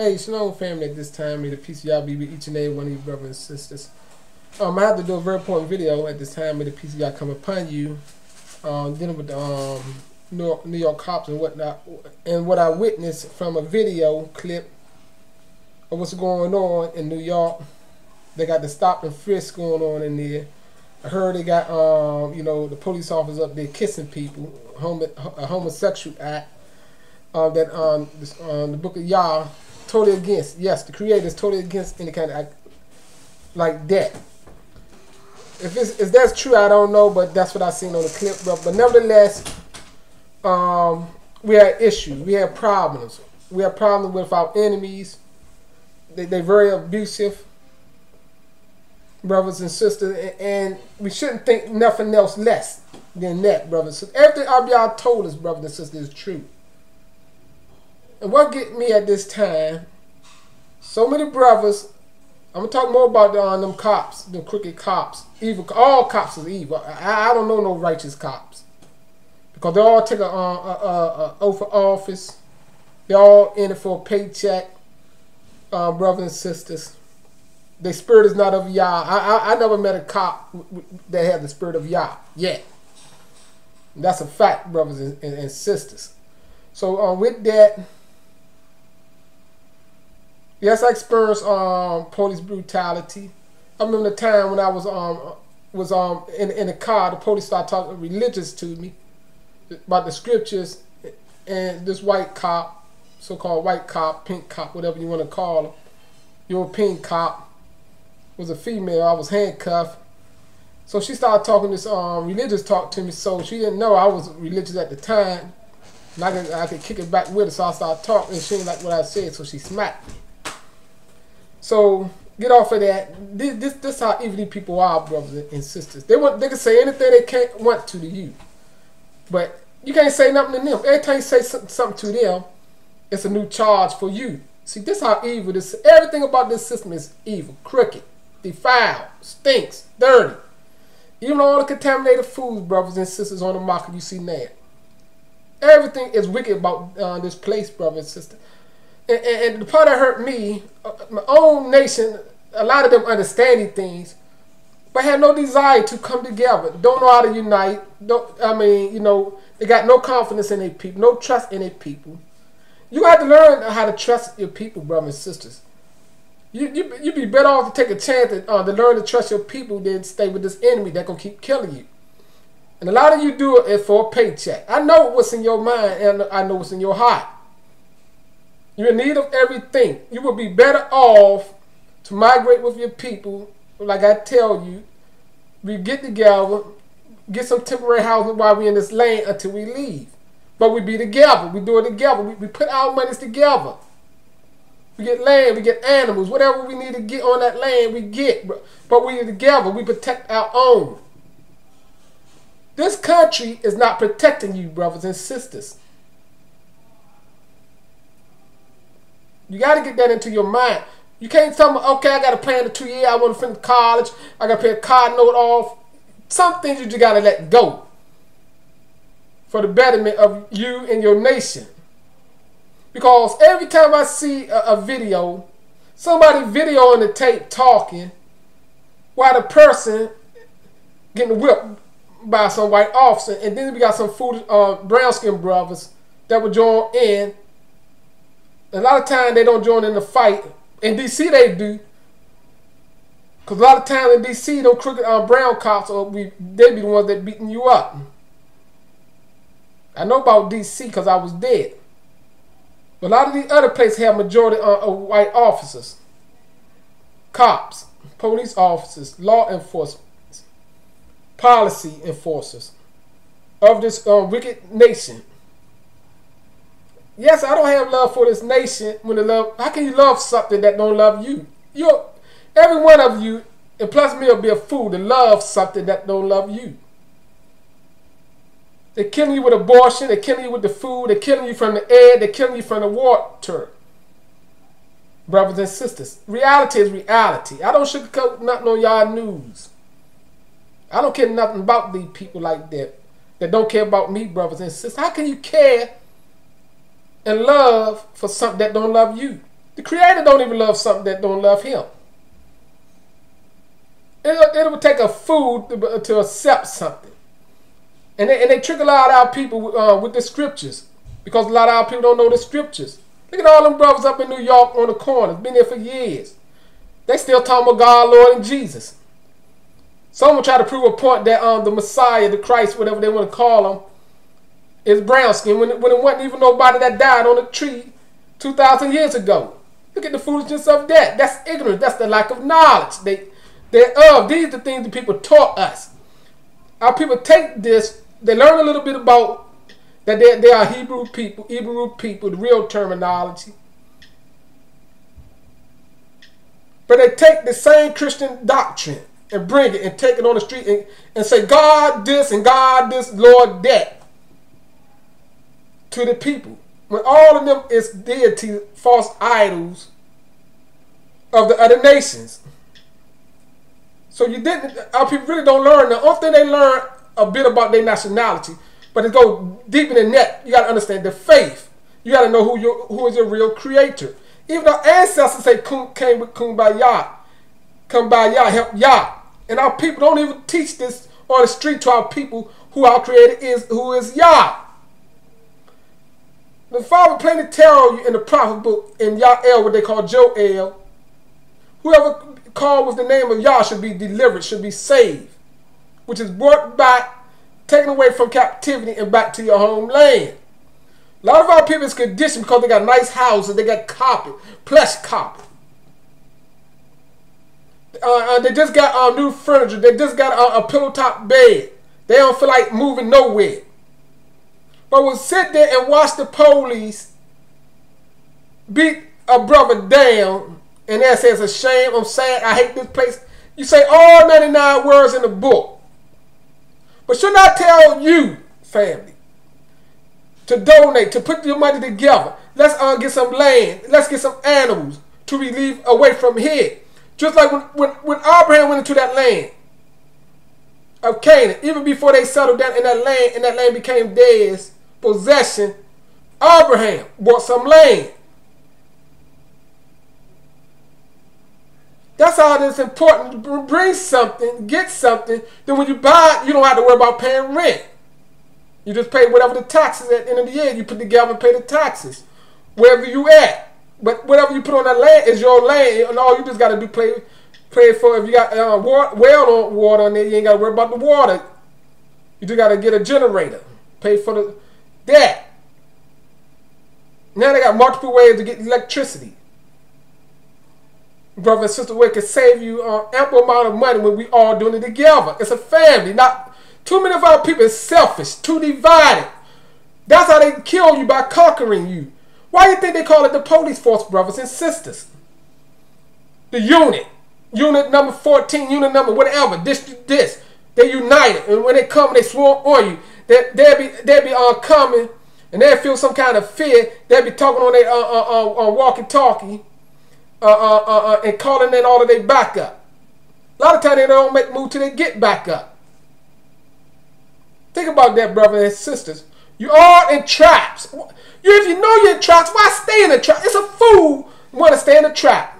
Hey, Shalom family at this time. May the peace of Yah be with each and every one of you brothers and sisters. Um, I have to do a very important video at this time. May the peace of Yah come upon you. Um, dealing with the um, New, York, New York cops and whatnot. And what I witnessed from a video clip of what's going on in New York. They got the stop and frisk going on in there. I heard they got, um, you know, the police officers up there kissing people, homo, a homosexual act. Uh, that um, this, um, the book of Yah totally against. Yes, the creator is totally against any kind of act like that. If, it's, if that's true, I don't know, but that's what I seen on the clip. But, but nevertheless, um, we had issues. We had problems. We had problems with our enemies. They, they're very abusive, brothers and sisters, and, we shouldn't think nothing else less than that, brothers and sisters. Everything Abba Yah told us, brothers and sisters, is true. And what get me at this time, so many brothers, I'm gonna talk more about the, um, them cops, them crooked cops. Evil, all cops is evil. I, I don't know no righteous cops because they all take a, uh, a, a, a oath of office. They all in it for a paycheck, uh, brothers and sisters. The spirit is not of Yah. I, I, I never met a cop that had the spirit of Yah yet. That's a fact, brothers and, and, and sisters. So um, with that. Yes, I experienced um, police brutality. I remember the time when I was um was um in in the car, the police started talking religious to me about the scriptures, and this white cop, so-called white cop, pink cop, whatever you want to call him, European cop, was a female. I was handcuffed. So she started talking this um, religious talk to me. So she didn't know I was religious at the time. And I could, I could kick it back with her. So I started talking. And she didn't like what I said. So she smacked me. So get off of that. This this this how evil people are, brothers and sisters. They want they can say anything they can't want to to you, but you can't say nothing to them. Every time you say something to them, it's a new charge for you. See, this how evil this. Everything about this system is evil, crooked, defiled, stinks, dirty. Even all the contaminated foods, brothers and sisters, on the market you see now. Everything is wicked about uh, this place, brothers and sisters and, and, the part that hurt me, uh, my own nation, a lot of them understanding things, but have no desire to come together. Don't know how to unite. Don't I mean, you know, they got no confidence in their people, no trust in their people. You have to learn how to trust your people, brothers and sisters. You you you be better off to take a chance to, uh, to learn to trust your people than stay with this enemy that gonna keep killing you. And a lot of you do it for a paycheck. I know what's in your mind and I know what's in your heart. You're in need of everything. You will be better off to migrate with your people. Like I tell you, we get together, get some temporary housing while we're in this land until we leave. But we be together. We do it together. We, we put our monies together. We get land, we get animals, whatever we need to get on that land, we get. But we together, we protect our own. This country is not protecting you, brothers and sisters. You got to get that into your mind. You can't tell me, okay, I got a plan to two years. I want to finish college. I got to pay a car note off. Some things you just got to let go for the betterment of you and your nation. Because every time I see a, a video, somebody videoing the tape talking, while the person getting whipped by some white officer, and then we got some foolish uh, brown skin brothers that would join in a lot of times they don't join in the fight. In DC they do. Cause a lot of times in DC, those crooked uh, brown cops, or we, they be the ones that beating you up. I know about DC because I was dead. But a lot of these other places have majority uh, of white officers, cops, police officers, law enforcement, policy enforcers of this uh, wicked nation. Yes, I don't have love for this nation. When the love, how can you love something that don't love you? You, every one of you, and plus me will be a fool to love something that don't love you. They're killing you with abortion. They're killing you with the food. They're killing you from the air. They're killing you from the water. Brothers and sisters, reality is reality. I don't sugarcoat nothing on Yah news. I don't care nothing about these people like that that don't care about me, brothers and sisters. How can you care and love for something that don't love you. The Creator don't even love something that don't love Him. It, it would take a fool to, to accept something. And they, and they trick a lot of our people uh, with the scriptures because a lot of our people don't know the scriptures. Look at all them brothers up in New York on the corners, been there for years. They still talking about God, Lord, and Jesus. Someone try to prove a point that um, the Messiah, the Christ, whatever they want to call him, is brown skin when it, when it wasn't even nobody that died on a tree 2,000 years ago. Look at the foolishness of that. That's ignorance. That's the lack of knowledge. They, thereof. Uh, these are the things that people taught us. Our people take this, they learn a little bit about that they, they are Hebrew people, Hebrew people, the real terminology. But they take the same Christian doctrine and bring it and take it on the street and, and say, God this and God this, Lord that to the people. When all of them is deity, false idols of the other nations. So you didn't, our people really don't learn. The only thing they learn a bit about their nationality, but it go deep in the net. You got to understand the faith. You got to know who your who is your real creator. Even our ancestors say came with kumbaya, kumbaya, help Yah. And our people don't even teach this on the street to our people who our creator is, who is Yah. The Father plainly tell you in the prophet book in Yah what they call Joel, whoever called with the name of Yah should be delivered, should be saved, which is brought back, taken away from captivity and back to your homeland. A lot of our people is conditioned because they got nice houses, they got carpet, plush carpet. Uh, uh, they just got uh, new furniture. They just got a pillow top bed. They don't feel like moving nowhere. But will sit there and watch the police beat a brother down, and that says a shame. I'm sad. I hate this place. You say all 99 words in the book. But should I tell you, family, to donate, to put your money together? Let's uh, get some land. Let's get some animals to relieve away from here. Just like when, when, when Abraham went into that land of Canaan, even before they settled down in that land and that land became theirs, possession, Abraham bought some land. That's all that's important. Bring something, get something. Then when you buy it, you don't have to worry about paying rent. You just pay whatever the taxes at the end of the year. You put together and pay the taxes wherever you at. But whatever you put on that land is your land, and all you just got to do play pay for. If you got uh, water, well on water on there, you ain't got to worry about the water. You just got to get a generator, pay for the that. Now they got multiple ways to get electricity. Brother and sister, we can save you an uh, ample amount of money when we all doing it together. It's a family. Not too many of our people is selfish, too divided. That's how they kill you by conquering you. Why do you think they call it the police force, brothers and sisters? The unit. Unit number 14, unit number whatever, this, this. They united. And when they come, they swarm on you. They, they'll be, they'll be uh, coming and they'll feel some kind of fear. They'll be talking on their uh, uh, uh, uh walkie-talkie uh, uh, uh, uh, and calling in all of their backup. A lot of times they don't make move till they get back up. Think about that, brothers and sisters. You are in traps. You, if you know you're in traps, why stay in the trap? It's a fool want to stay in the trap.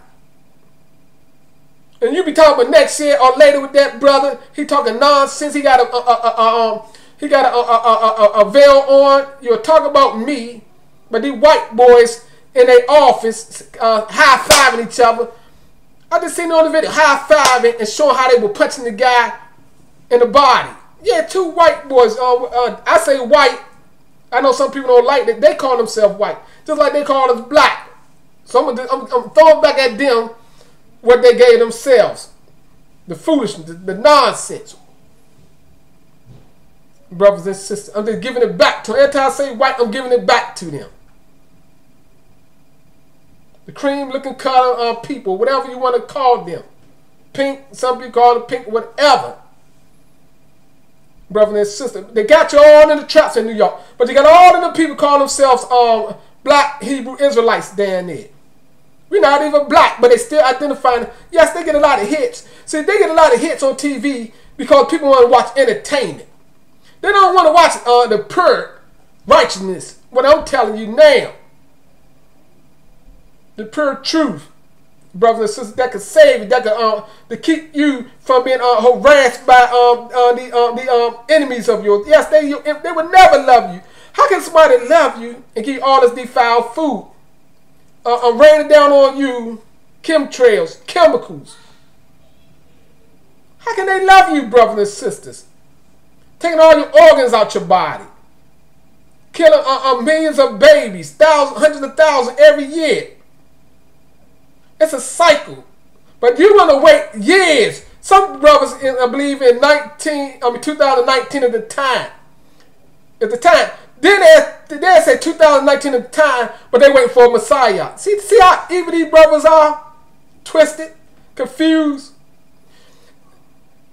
And you be talking about next year or later with that brother. He talking nonsense. He got a, a, a, a um, he got a, a, a, a, veil on. You're talking about me, but these white boys in their office uh, high fiving each other. I just seen on the video high fiving and showing how they were punching the guy in the body. Yeah, two white boys. Uh, uh, I say white I know some people don't like that. They call themselves white, just like they call us black. So I'm, I'm, I'm throwing back at them what they gave themselves, the foolishness, the, the nonsense. Brothers and sisters, I'm just giving it back to them. Every time I say white, I'm giving it back to them. The cream-looking color of people, whatever you want to call them. Pink, some people call it pink, whatever brother and sister. They got you all in the traps in New York, but they got all of the people calling themselves um, black Hebrew Israelites down there. We're not even black, but they still identifying. Yes, they get a lot of hits. See, they get a lot of hits on TV because people want to watch entertainment. They don't want to watch uh, the pure righteousness. What I'm telling you now. the pure truth, brothers and sisters, that can save you, that can uh, to keep you from being uh, harassed by um, uh, the uh, the um, enemies of yours. Yes, they you, they would never love you. How can somebody love you and give you all this defiled food? Uh, uh, raining down on you chemtrails, chemicals. How can they love you, brothers and sisters? Taking all your organs out your body. Killing uh, uh, millions of babies, thousands, hundreds of thousands every year. It's a cycle. But you're going to wait years. Some brothers, in, I believe, in 19, I mean 2019 at the time. At the time. Then they, they say 2019 at the time, but they wait for a Messiah. See, see how evil these brothers are? Twisted, confused.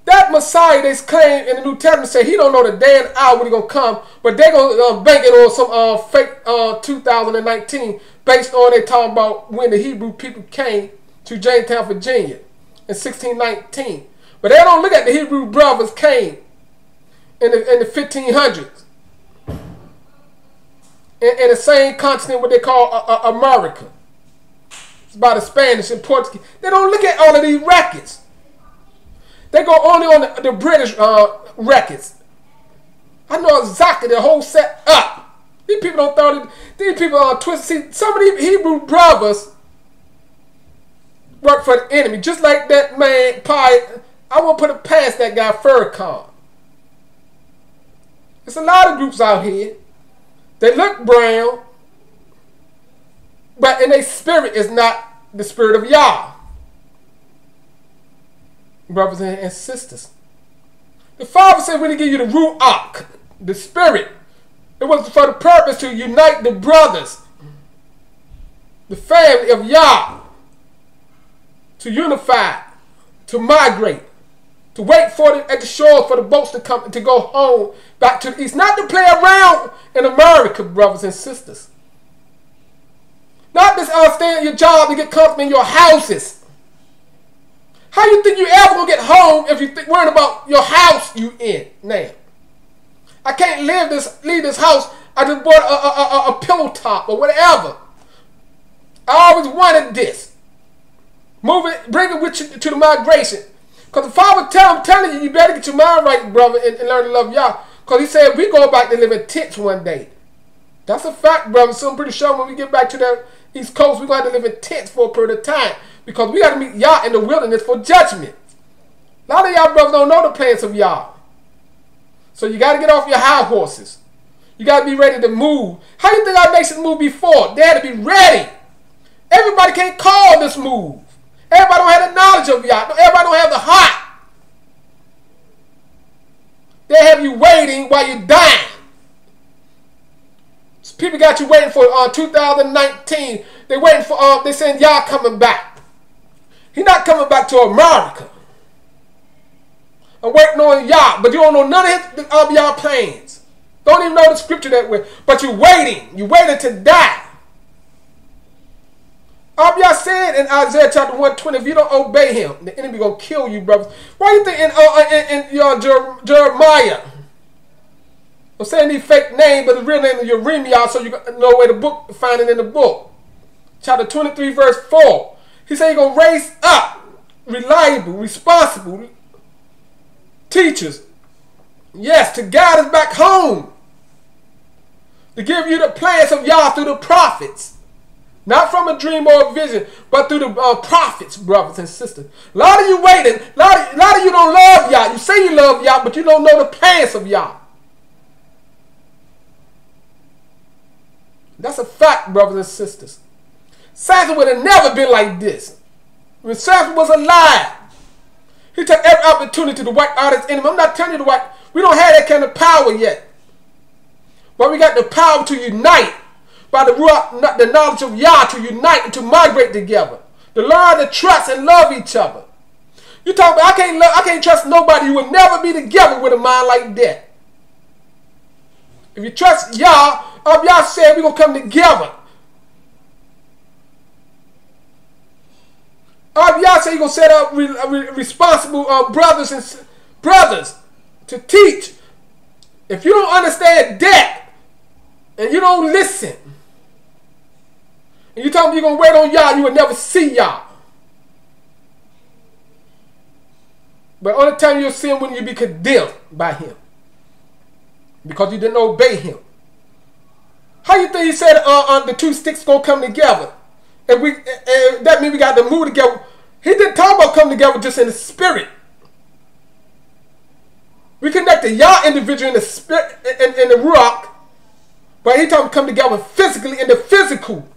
That Messiah they claim in the New Testament say he don't know the day and hour when he gonna come, but they gonna uh, bank it on some uh, fake uh, 2019 based on they talking about when the Hebrew people came to Jamestown, Virginia in 1619. But they don't look at the Hebrew brothers came in the, in the 1500s. In, in the same continent what they call uh, uh, America. It's by the Spanish and Portuguese. They don't look at all of these records. They go only on the, the British uh, records. I know exactly the whole set up. These people don't throw. These people are twisted. See, some of these Hebrew brothers work for the enemy, just like that man Pi. I won't put it past that guy Farrakhan. There's a lot of groups out here. They look brown, but in their spirit is not the spirit of Yah brothers and sisters. The Father said when He give you the Ruach, the Spirit, it was for the purpose to unite the brothers, the family of Yah, to unify, to migrate, to wait for the, at the shore for the boats to come to go home back to the east, not to play around in America, brothers and sisters. Not just at your job and get comfortable in your houses. How you think you ever gonna get home if you think worrying about your house you in now? I can't live this leave this house. I just bought a, a, a, a pillow top or whatever. I always wanted this. Move it, bring it with you to the migration. Because the Father tell, I'm telling you, you better get your mind right, brother, and, and learn to love Yah. Because he said we go back to live in tents one day. That's a fact, brother. So I'm pretty sure when we get back to the East Coast, we're going to live in tents for a period of time. Because we got to meet Yah in the wilderness for judgment. A lot of y'all brothers don't know the plans of Yah. So you got to get off your high horses. You got to be ready to move. How do you think our this move before? They had to be ready. Everybody can't call this move. Everybody don't have the knowledge of Yah. Everybody don't have the heart. They have you waiting while you're dying. So people got you waiting for uh, 2019. They waiting for, uh, they saying Yah coming back. He's not coming back to America. I'm waiting on Yah, but you don't know none of, Yah plans. Don't even know the scripture that way. But you're waiting. You're waiting to die. Abba Yah said in Isaiah chapter 120, if you don't obey him, the enemy to kill you, brothers. Why you think in, uh, in, in your Jeremiah, I'm saying these fake name, but the real name is Jeremiah, so you know where the book, find it in the book. Chapter 23, verse 4. He said he's going to raise up reliable, responsible teachers. Yes, to guide us back home. To give you the plans of Yah through the prophets. Not from a dream or a vision, but through the uh, prophets, brothers and sisters. A lot of you waiting. A lot of, a lot of you don't love Yah. You say you love Yah, but you don't know the plans of Yah. That's a fact, brothers and sisters. Samson would have never been like this. When Samson was alive, he took every opportunity to wipe out his enemy. I'm not telling you to wipe. We don't have that kind of power yet. But we got the power to unite by the, the knowledge of Yah to unite and to migrate together. To learn to trust and love each other. You talk about I can't love, I can't trust nobody. You will never be together with a mind like that. If you trust Yah, of Yah said we're gonna come together. Uh, Yah say you're gonna set up re, re, responsible uh, brothers and brothers to teach. If you don't understand that and you don't listen, And you tell me you're gonna wait on Yah, you will never see Yah. But only time you'll see him when you be condemned by him. Because you didn't obey him. How you think he said uh, uh, the two sticks gonna come together? And we and that means we got to move together. He didn't talk about coming together just in the spirit. We connect the Yah individual in the spirit in, in the Ruach, but he talking come together physically in the physical.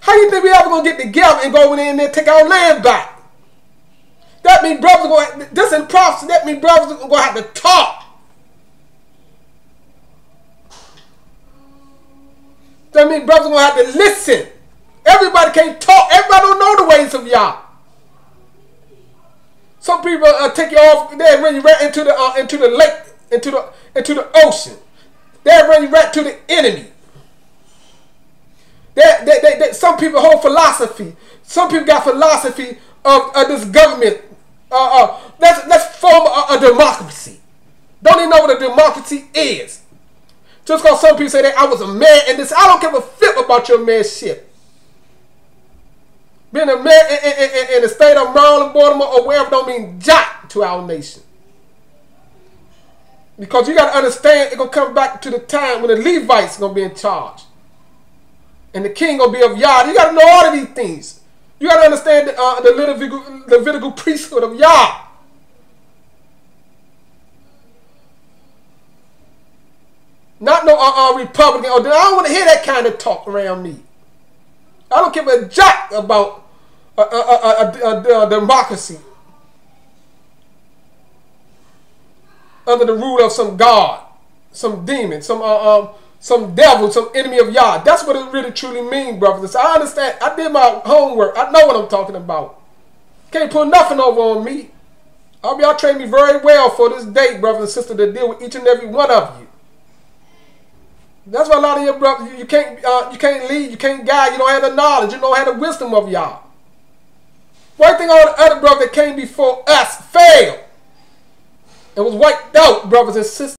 How you think we ever gonna get together and go in there and take our land back? That means brothers going this in prophecy, that means brothers are gonna have to talk. That means brothers gonna have to listen. Everybody can't talk, everybody don't know the ways of Yah. Some people uh, take you off. They run you right into the uh, into the lake, into the into the ocean. They run you right to the enemy. They, they, they, they, some people hold philosophy. Some people got philosophy of, of this government. Uh, uh, let's let's form a, a democracy. Don't even know what a democracy is. Just because some people say that I was a man and this, I don't give a flip about your manship. Being a man in, in, in, in the state of Maryland, Baltimore, or wherever don't mean jack to our nation. Because you got to understand, it's going to come back to the time when the Levites going to be in charge. And the king going to be of Yah. You got to know all of these things. You got to understand the, uh, the Levitical, Levitical priesthood of Yah. Not no uh, uh, Republican. Or I don't want to hear that kind of talk around me. I don't give a jack about a, a, a, a democracy under the rule of some god, some demon, some uh, um, some devil, some enemy of Yah. That's what it really truly means, brothers. I understand. I did my homework. I know what I'm talking about. Can't put nothing over on me. I'll be y'all trained me very well for this day, brothers and sisters, to deal with each and every one of you. That's why a lot of your brothers, you, can't uh, you can't lead, you can't guide, you don't have the knowledge, you don't have the wisdom of Yah. One thing all the other brothers that came before us failed. It was wiped out, brothers and sisters.